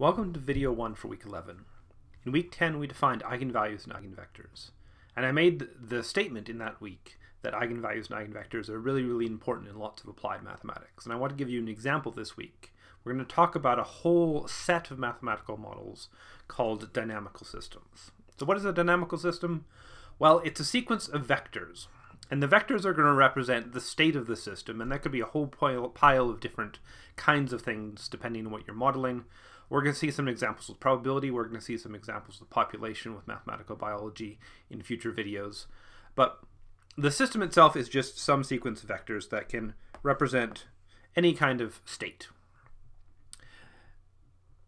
Welcome to video 1 for week 11. In week 10 we defined eigenvalues and eigenvectors. And I made the statement in that week that eigenvalues and eigenvectors are really, really important in lots of applied mathematics. And I want to give you an example this week. We're going to talk about a whole set of mathematical models called dynamical systems. So what is a dynamical system? Well, it's a sequence of vectors. And the vectors are going to represent the state of the system, and that could be a whole pile of different kinds of things depending on what you're modeling. We're going to see some examples with probability. We're going to see some examples with population with mathematical biology in future videos. But the system itself is just some sequence of vectors that can represent any kind of state.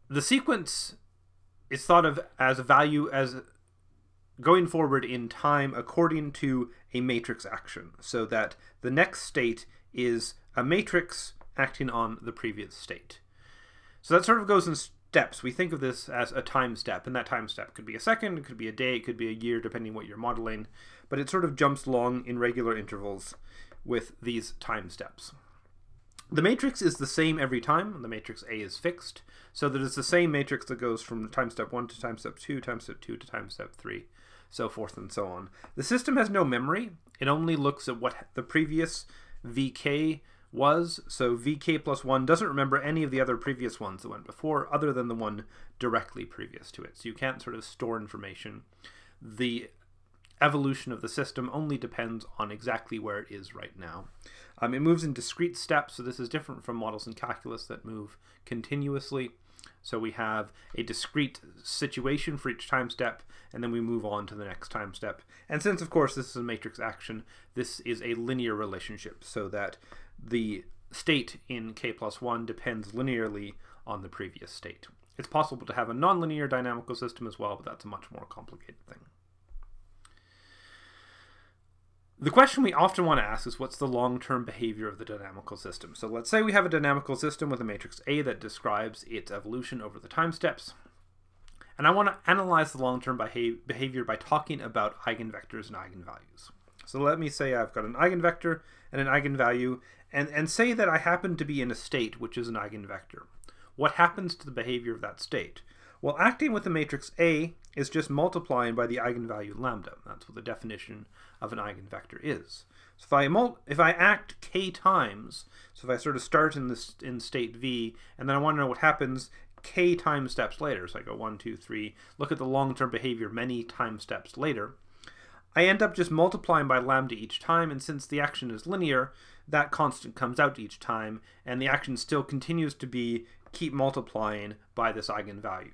The sequence is thought of as a value as going forward in time according to a matrix action, so that the next state is a matrix acting on the previous state. So that sort of goes in steps. We think of this as a time step, and that time step could be a second, it could be a day, it could be a year, depending what you're modeling, but it sort of jumps along in regular intervals with these time steps. The matrix is the same every time. The matrix A is fixed, so that it's the same matrix that goes from time step 1 to time step 2, time step 2 to time step 3, so forth and so on. The system has no memory. It only looks at what the previous VK was. So vk plus 1 doesn't remember any of the other previous ones that went before other than the one directly previous to it. So you can't sort of store information. The evolution of the system only depends on exactly where it is right now. Um, it moves in discrete steps, so this is different from models in calculus that move continuously. So we have a discrete situation for each time step, and then we move on to the next time step. And since, of course, this is a matrix action, this is a linear relationship, so that the state in k plus 1 depends linearly on the previous state. It's possible to have a nonlinear dynamical system as well, but that's a much more complicated thing. The question we often want to ask is what's the long-term behavior of the dynamical system? So let's say we have a dynamical system with a matrix A that describes its evolution over the time steps. And I want to analyze the long-term behavior by talking about eigenvectors and eigenvalues. So let me say I've got an eigenvector and an eigenvalue, and, and say that I happen to be in a state which is an eigenvector. What happens to the behavior of that state? Well, acting with the matrix A is just multiplying by the eigenvalue lambda. That's what the definition of an eigenvector is. So if I if I act k times, so if I sort of start in this in state V, and then I want to know what happens k time steps later, so I go one, two, three, look at the long-term behavior many time steps later, I end up just multiplying by lambda each time, and since the action is linear, that constant comes out each time, and the action still continues to be keep multiplying by this eigenvalue.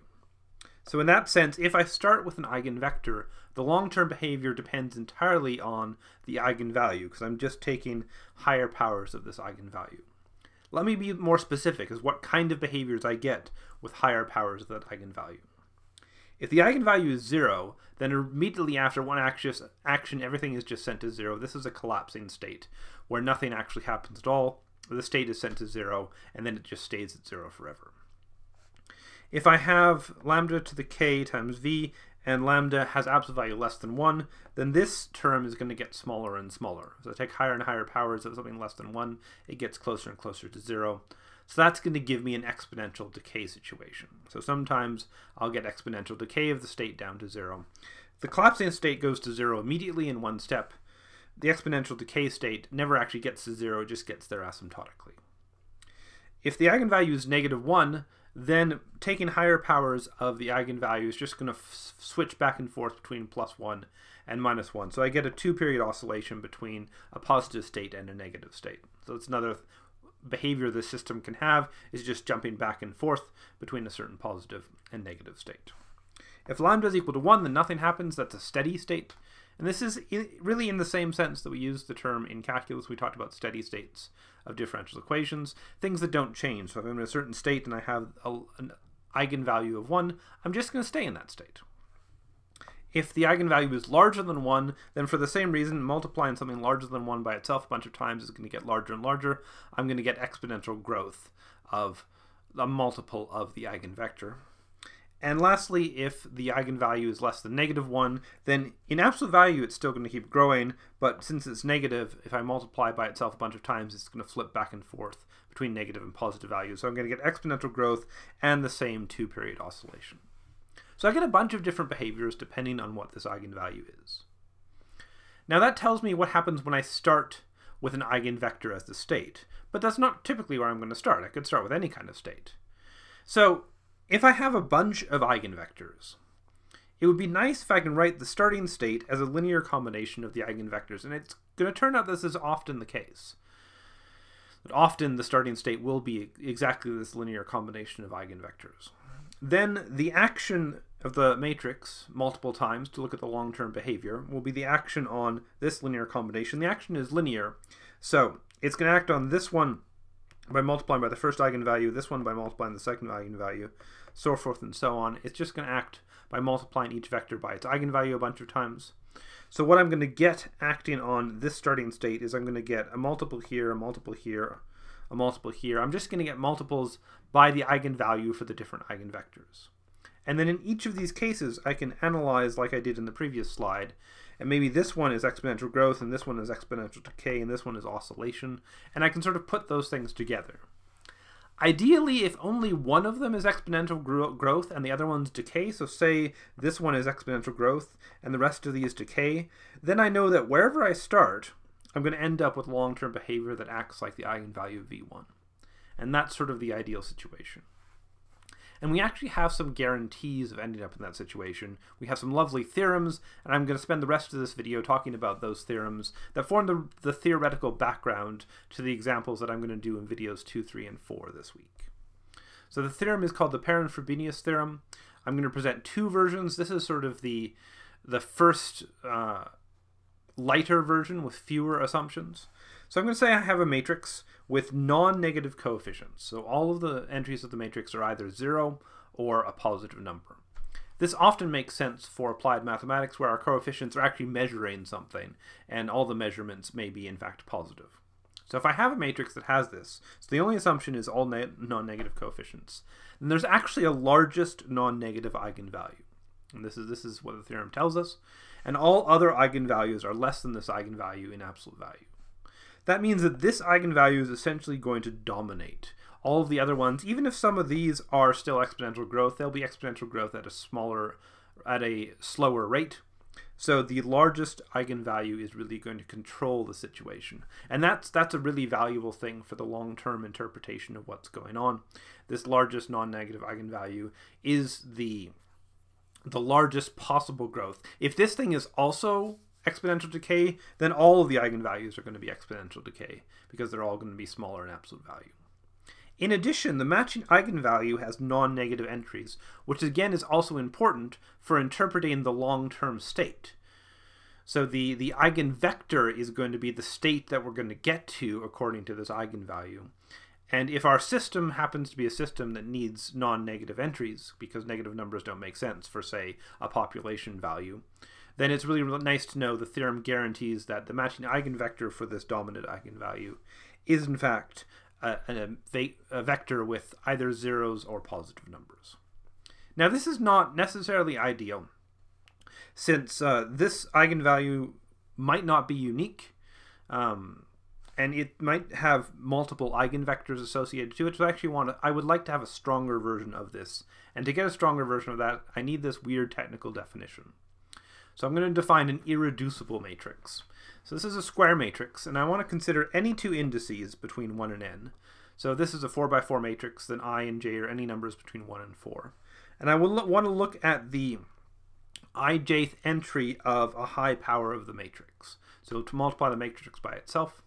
So in that sense, if I start with an eigenvector, the long-term behavior depends entirely on the eigenvalue, because I'm just taking higher powers of this eigenvalue. Let me be more specific as what kind of behaviors I get with higher powers of that eigenvalue. If the eigenvalue is zero, then immediately after one action, everything is just sent to zero. This is a collapsing state, where nothing actually happens at all. The state is sent to zero, and then it just stays at zero forever. If I have lambda to the k times v and lambda has absolute value less than 1, then this term is going to get smaller and smaller. So I take higher and higher powers of something less than 1, it gets closer and closer to 0. So that's going to give me an exponential decay situation. So sometimes I'll get exponential decay of the state down to 0. The collapsing state goes to 0 immediately in one step. The exponential decay state never actually gets to 0, it just gets there asymptotically. If the eigenvalue is negative 1, then taking higher powers of the eigenvalue is just going to switch back and forth between plus 1 and minus 1. So I get a two-period oscillation between a positive state and a negative state. So it's another behavior the system can have is just jumping back and forth between a certain positive and negative state. If lambda is equal to 1, then nothing happens. That's a steady state. And this is really in the same sense that we use the term in calculus. We talked about steady states of differential equations, things that don't change. So if I'm in a certain state and I have a, an eigenvalue of 1, I'm just going to stay in that state. If the eigenvalue is larger than 1, then for the same reason, multiplying something larger than 1 by itself a bunch of times is going to get larger and larger. I'm going to get exponential growth of a multiple of the eigenvector. And lastly, if the eigenvalue is less than negative 1, then in absolute value it's still going to keep growing, but since it's negative, if I multiply by itself a bunch of times, it's going to flip back and forth between negative and positive values. So I'm going to get exponential growth and the same two-period oscillation. So I get a bunch of different behaviors depending on what this eigenvalue is. Now that tells me what happens when I start with an eigenvector as the state, but that's not typically where I'm going to start. I could start with any kind of state. So if I have a bunch of eigenvectors, it would be nice if I can write the starting state as a linear combination of the eigenvectors, and it's going to turn out this is often the case. That often the starting state will be exactly this linear combination of eigenvectors. Then the action of the matrix multiple times to look at the long-term behavior will be the action on this linear combination. The action is linear, so it's going to act on this one by multiplying by the first eigenvalue, this one by multiplying the second eigenvalue, so forth and so on. It's just going to act by multiplying each vector by its eigenvalue a bunch of times. So what I'm going to get acting on this starting state is I'm going to get a multiple here, a multiple here, a multiple here. I'm just going to get multiples by the eigenvalue for the different eigenvectors. And then in each of these cases, I can analyze like I did in the previous slide, and maybe this one is exponential growth, and this one is exponential decay, and this one is oscillation, and I can sort of put those things together. Ideally, if only one of them is exponential gro growth and the other one's decay, so say this one is exponential growth and the rest of these decay, then I know that wherever I start, I'm going to end up with long-term behavior that acts like the eigenvalue of v1. And that's sort of the ideal situation. And we actually have some guarantees of ending up in that situation. We have some lovely theorems, and I'm going to spend the rest of this video talking about those theorems that form the, the theoretical background to the examples that I'm going to do in videos 2, 3, and 4 this week. So the theorem is called the Perron-Frobenius theorem. I'm going to present two versions. This is sort of the, the first uh, lighter version with fewer assumptions. So I'm going to say I have a matrix with non-negative coefficients. So all of the entries of the matrix are either 0 or a positive number. This often makes sense for applied mathematics where our coefficients are actually measuring something and all the measurements may be in fact positive. So if I have a matrix that has this, so the only assumption is all non-negative coefficients, then there's actually a largest non-negative eigenvalue. And this is, this is what the theorem tells us. And all other eigenvalues are less than this eigenvalue in absolute value. That means that this eigenvalue is essentially going to dominate all of the other ones. Even if some of these are still exponential growth, they'll be exponential growth at a smaller, at a slower rate. So the largest eigenvalue is really going to control the situation. And that's that's a really valuable thing for the long-term interpretation of what's going on. This largest non-negative eigenvalue is the the largest possible growth. If this thing is also exponential decay, then all of the eigenvalues are going to be exponential decay because they're all going to be smaller in absolute value. In addition, the matching eigenvalue has non-negative entries, which again is also important for interpreting the long-term state. So the, the eigenvector is going to be the state that we're going to get to according to this eigenvalue. And if our system happens to be a system that needs non-negative entries, because negative numbers don't make sense for, say, a population value, then it's really nice to know the theorem guarantees that the matching eigenvector for this dominant eigenvalue is in fact a, a, a vector with either zeros or positive numbers. Now this is not necessarily ideal, since uh, this eigenvalue might not be unique, um, and it might have multiple eigenvectors associated to it. So I actually want to, I would like to have a stronger version of this. And to get a stronger version of that, I need this weird technical definition. So I'm going to define an irreducible matrix. So this is a square matrix, and I want to consider any two indices between 1 and n. So this is a 4 by 4 matrix, then i and j are any numbers between 1 and 4. And I will want to look at the ijth entry of a high power of the matrix. So to multiply the matrix by itself.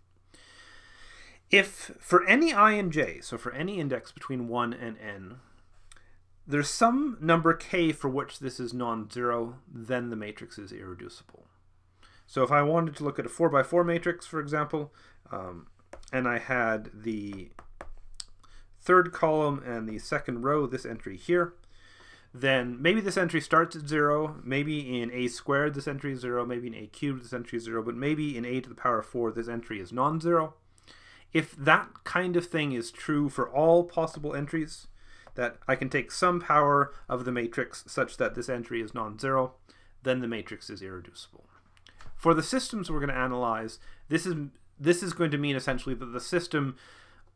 If for any i and j, so for any index between 1 and n, there's some number k for which this is non-zero, then the matrix is irreducible. So if I wanted to look at a 4 by 4 matrix, for example, um, and I had the third column and the second row, this entry here, then maybe this entry starts at 0, maybe in a squared this entry is 0, maybe in a cubed this entry is 0, but maybe in a to the power of 4 this entry is non-zero. If that kind of thing is true for all possible entries, that I can take some power of the matrix such that this entry is non-zero, then the matrix is irreducible. For the systems we're going to analyze, this is this is going to mean essentially that the system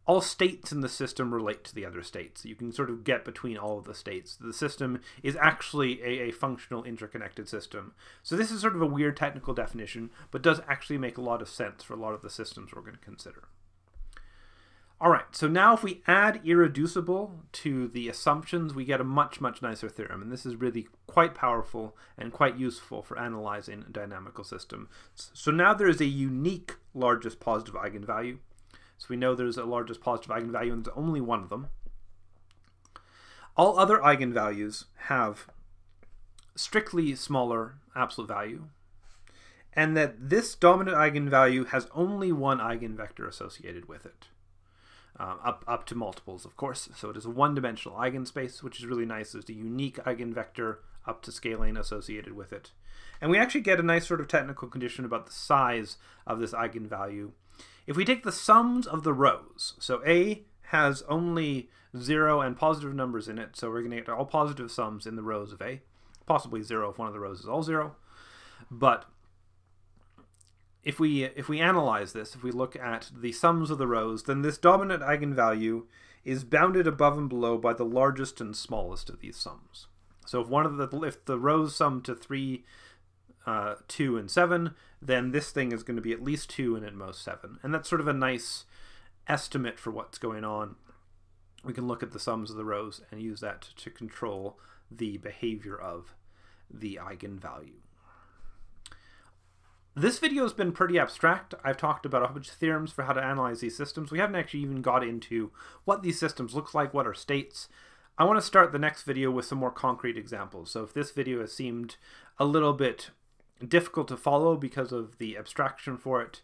all states in the system relate to the other states. You can sort of get between all of the states. The system is actually a, a, functional interconnected system. So this is sort of a weird technical definition, but does actually make a lot of sense for a lot of the systems we're going to consider. All right, so now if we add irreducible to the assumptions, we get a much, much nicer theorem. And this is really quite powerful and quite useful for analyzing a dynamical system. So now there is a unique largest positive eigenvalue. So we know there's a largest positive eigenvalue and there's only one of them. All other eigenvalues have strictly smaller absolute value, and that this dominant eigenvalue has only one eigenvector associated with it um, up, up to multiples, of course. So it is a one-dimensional eigenspace, which is really nice. There's a unique eigenvector up to scaling associated with it. And we actually get a nice sort of technical condition about the size of this eigenvalue. If we take the sums of the rows, so A has only 0 and positive numbers in it, so we're going to get all positive sums in the rows of A, possibly 0 if one of the rows is all 0. But if we if we analyze this, if we look at the sums of the rows, then this dominant eigenvalue is bounded above and below by the largest and smallest of these sums. So if one of the if the rows sum to three, uh, two, and seven, then this thing is going to be at least two and at most seven, and that's sort of a nice estimate for what's going on. We can look at the sums of the rows and use that to control the behavior of the eigenvalue. This video has been pretty abstract. I've talked about a bunch of theorems for how to analyze these systems. We haven't actually even got into what these systems look like, what are states. I want to start the next video with some more concrete examples. So if this video has seemed a little bit difficult to follow because of the abstraction for it,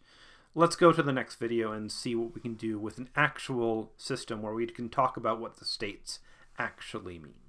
let's go to the next video and see what we can do with an actual system where we can talk about what the states actually mean.